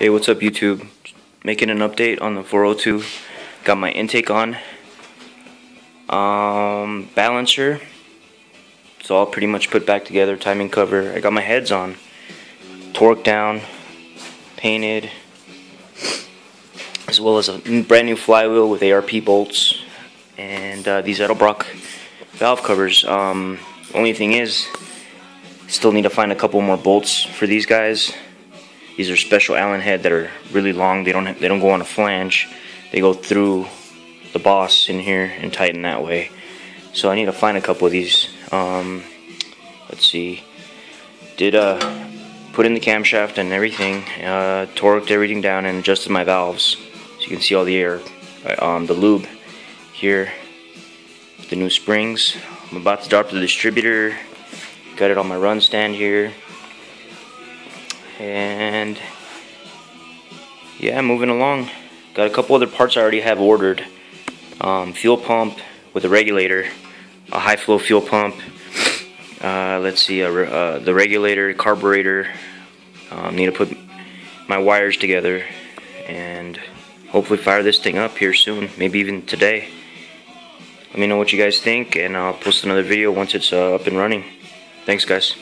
Hey, what's up YouTube? Making an update on the 402. Got my intake on. Um, balancer. It's all pretty much put back together, timing cover. I got my heads on. Torque down. Painted. As well as a brand new flywheel with ARP bolts. And uh, these Edelbrock valve covers. Um, only thing is, still need to find a couple more bolts for these guys. These are special Allen head that are really long. They don't they don't go on a flange. They go through the boss in here and tighten that way. So I need to find a couple of these. Um, let's see. Did uh put in the camshaft and everything. Uh, torqued everything down and adjusted my valves. So you can see all the air, uh, um, the lube here. The new springs. I'm about to drop the distributor. Got it on my run stand here and yeah moving along. Got a couple other parts I already have ordered. Um, fuel pump with a regulator a high flow fuel pump uh, let's see uh, the regulator carburetor um, need to put my wires together and hopefully fire this thing up here soon maybe even today. Let me know what you guys think and I'll post another video once it's uh, up and running. Thanks guys